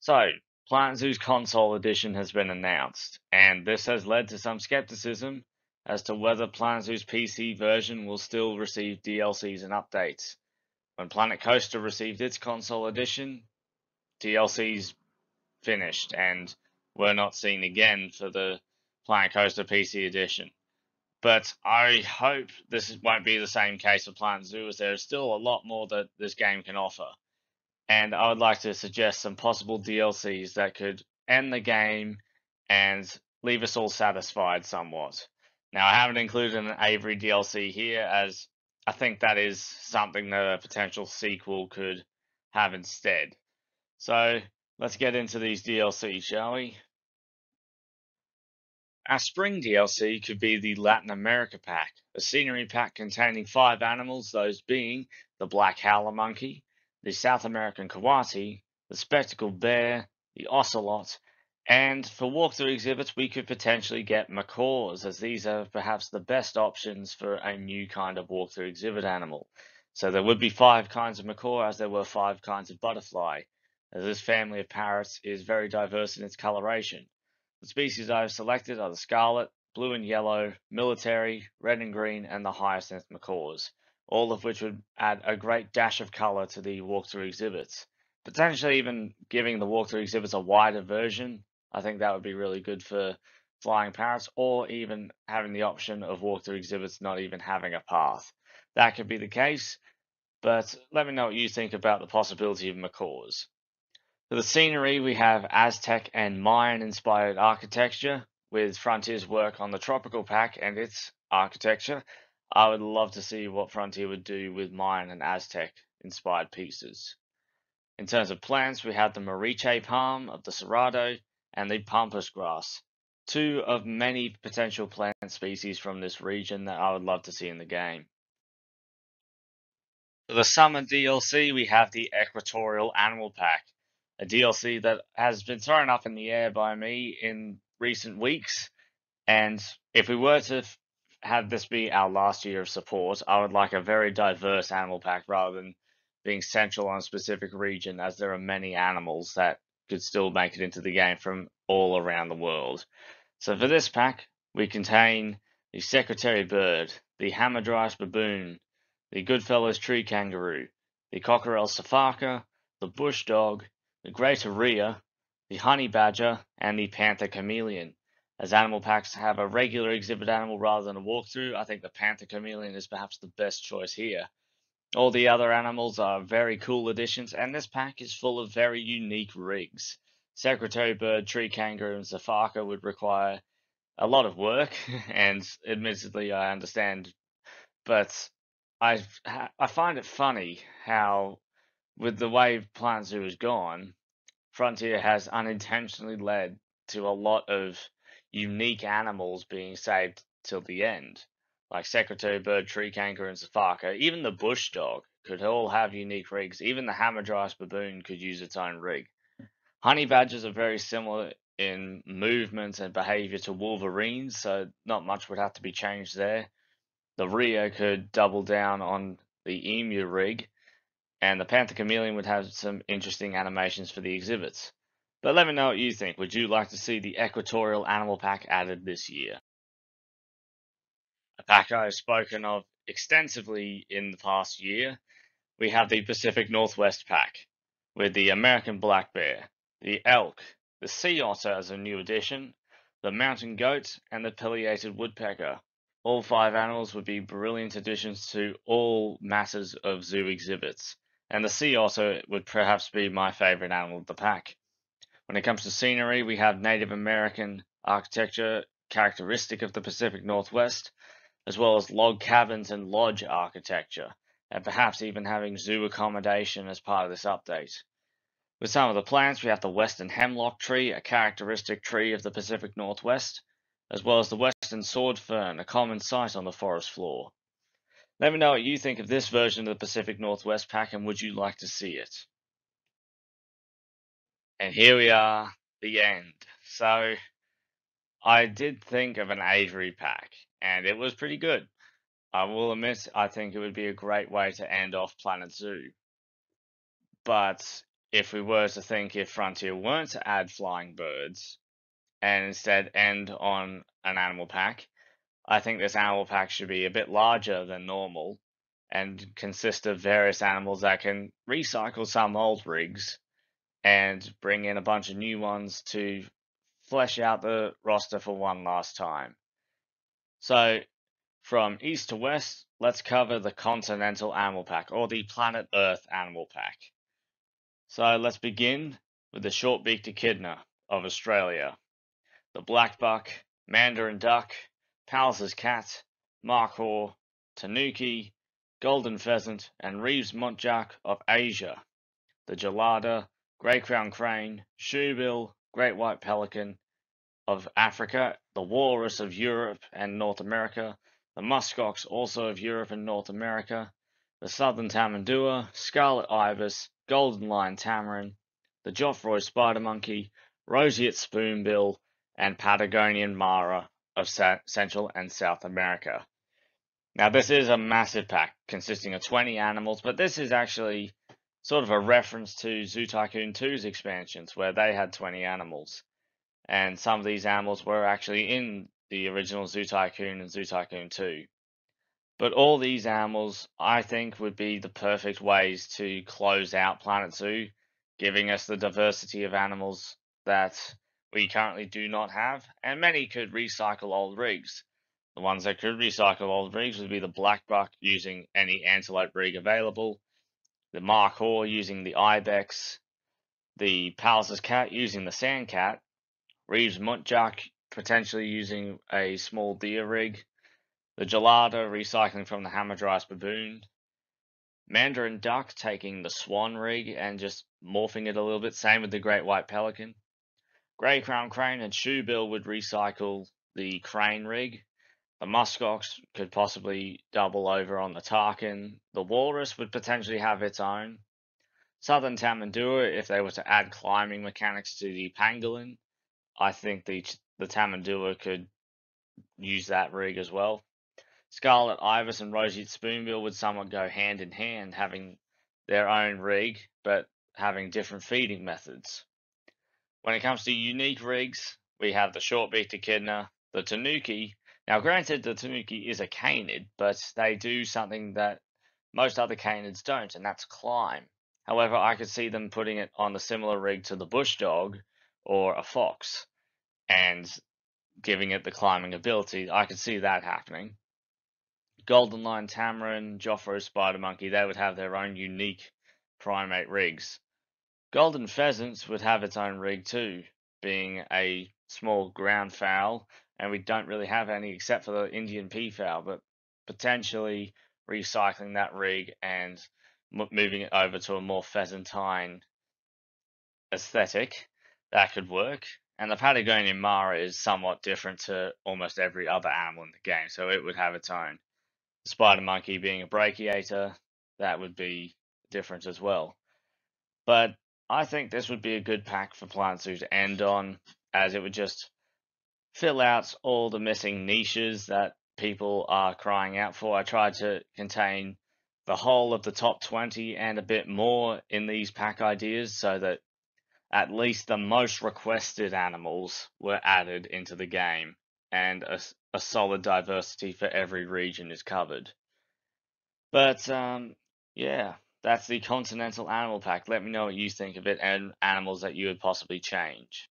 So, Planet Zoo's console edition has been announced, and this has led to some skepticism as to whether Planet Zoo's PC version will still receive DLCs and updates. When Planet Coaster received its console edition, DLCs finished and were not seen again for the Planet Coaster PC edition. But I hope this won't be the same case for Planet Zoo, as there is still a lot more that this game can offer. And I would like to suggest some possible DLCs that could end the game and leave us all satisfied somewhat. Now, I haven't included an Aviary DLC here, as I think that is something that a potential sequel could have instead. So, let's get into these DLCs, shall we? Our spring DLC could be the Latin America pack, a scenery pack containing five animals, those being the black howler monkey, the South American coati, the spectacled bear, the ocelot, and for walkthrough exhibits we could potentially get macaws, as these are perhaps the best options for a new kind of walkthrough exhibit animal. So there would be five kinds of macaw as there were five kinds of butterfly, as this family of parrots is very diverse in its coloration. The species I have selected are the scarlet, blue and yellow, military, red and green, and the hyacinth macaws, all of which would add a great dash of color to the walkthrough exhibits. Potentially even giving the walkthrough exhibits a wider version. I think that would be really good for flying parrots, or even having the option of walkthrough exhibits not even having a path. That could be the case, but let me know what you think about the possibility of macaws. For the scenery, we have Aztec and Mayan inspired architecture with Frontier's work on the tropical pack and its architecture. I would love to see what Frontier would do with Mayan and Aztec inspired pieces. In terms of plants, we have the Moriche palm of the Cerrado and the Pampas grass, two of many potential plant species from this region that I would love to see in the game. For the summer DLC, we have the Equatorial Animal Pack, a DLC that has been thrown up in the air by me in recent weeks. And if we were to have this be our last year of support, I would like a very diverse animal pack rather than being central on a specific region, as there are many animals that could still make it into the game from all around the world. So for this pack, we contain the Secretary Bird, the Hamadryas Baboon, the Goodfellows Tree Kangaroo, the Coquerel Sifaka, the Bush Dog, the great rhea, the honey badger, and the panther chameleon. As animal packs have a regular exhibit animal rather than a walkthrough, I think the panther chameleon is perhaps the best choice here. All the other animals are very cool additions, and this pack is full of very unique rigs. Secretary Bird, Tree Kangaroo, and Sifaka would require a lot of work, and admittedly, I understand, but I I find it funny how with the way Planet Zoo has gone, Frontier has unintentionally led to a lot of unique animals being saved till the end. Like Secretary Bird, Tree Kangaroo, and Sifaka. Even the Bush Dog could all have unique rigs. Even the Hamadryas Baboon could use its own rig. Honey Badgers are very similar in movements and behavior to Wolverines, so not much would have to be changed there. The Rhea could double down on the Emu rig, and the Panther Chameleon would have some interesting animations for the exhibits. But let me know what you think. Would you like to see the Equatorial Animal Pack added this year? A pack I have spoken of extensively in the past year. We have the Pacific Northwest Pack, with the American black bear, the elk, the sea otter as a new addition, the mountain goat, and the pileated woodpecker. All five animals would be brilliant additions to all masses of zoo exhibits and the sea otter would perhaps be my favorite animal of the pack. When it comes to scenery, we have Native American architecture characteristic of the Pacific Northwest, as well as log cabins and lodge architecture, and perhaps even having zoo accommodation as part of this update. With some of the plants, we have the western hemlock tree, a characteristic tree of the Pacific Northwest, as well as the western sword fern, a common sight on the forest floor. Let me know what you think of this version of the Pacific Northwest pack and would you like to see it? And here we are, the end. So I did think of an Aviary pack and it was pretty good. I will admit, I think it would be a great way to end off Planet Zoo. But if we were to think if Frontier weren't to add flying birds and instead end on an animal pack, I think this animal pack should be a bit larger than normal and consist of various animals that can recycle some old rigs and bring in a bunch of new ones to flesh out the roster for one last time. So, from east to west, let's cover the Continental Animal Pack or the Planet Earth Animal Pack. So, let's begin with the short-beaked echidna of Australia, the blackbuck, mandarin duck, Pallas's cat, markhor, tanuki, golden pheasant, and Reeves muntjac of Asia, the gelada, grey crown crane, shoebill, great white pelican of Africa, the walrus of Europe and North America, the muskox also of Europe and North America, the southern tamandua, scarlet ibis, golden lion tamarin, the Geoffroy spider monkey, roseate spoonbill, and Patagonian mara of Central and South America. Now, this is a massive pack consisting of 20 animals, but this is actually sort of a reference to Zoo Tycoon 2's expansions, where they had 20 animals. And some of these animals were actually in the original Zoo Tycoon and Zoo Tycoon 2. But all these animals, I think, would be the perfect ways to close out Planet Zoo, giving us the diversity of animals that we currently do not have, and many could recycle old rigs. The ones that could recycle old rigs would be the black buck using any antelope rig available, the Mark Markhor using the Ibex, the Pallas's Cat using the Sandcat, Reeves Muntjac potentially using a small deer rig, the Gelada recycling from the Hamadryas baboon, Mandarin Duck taking the Swan rig and just morphing it a little bit, same with the Great White Pelican. Grey Crown Crane and Shoebill would recycle the crane rig. The muskox could possibly double over on the Takin. The walrus would potentially have its own. Southern Tamandua, if they were to add climbing mechanics to the pangolin, I think the the Tamandua could use that rig as well. Scarlet Ibis and Roseate Spoonbill would somewhat go hand in hand, having their own rig, but having different feeding methods. When it comes to unique rigs, we have the short-beaked echidna, the tanuki. Now, granted, the tanuki is a canid, but they do something that most other canids don't, and that's climb. However, I could see them putting it on the similar rig to the bush dog or a fox and giving it the climbing ability. I could see that happening. Golden Lion Tamarin, Geoffroy Spider Monkey, they would have their own unique primate rigs. Golden pheasants would have its own rig too, being a small ground fowl, and we don't really have any except for the Indian peafowl, but potentially recycling that rig and moving it over to a more pheasantine aesthetic, that could work. And the Patagonian Mara is somewhat different to almost every other animal in the game, so it would have its own. The spider monkey being a brachiator, that would be different as well. But I think this would be a good pack for Zoo to end on, as it would just fill out all the missing niches that people are crying out for. I tried to contain the whole of the top 20 and a bit more in these pack ideas so that at least the most requested animals were added into the game and a, a solid diversity for every region is covered. But um, yeah, that's the Continental Animal Pack. Let me know what you think of it and animals that you would possibly change.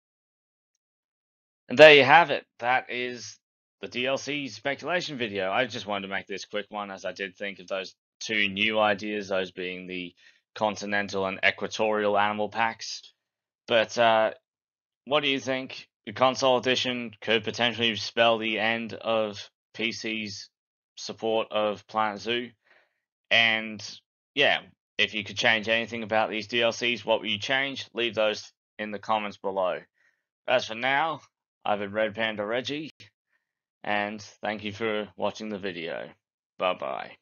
And there you have it. That is the DLC speculation video. I just wanted to make this quick one as I did think of those two new ideas, those being the Continental and Equatorial Animal Packs. But uh, what do you think? The console edition could potentially spell the end of PC's support of Planet Zoo. And yeah, if you could change anything about these DLCs, what would you change? Leave those in the comments below. As for now, I've been Red Panda Reggie, and thank you for watching the video. Bye bye.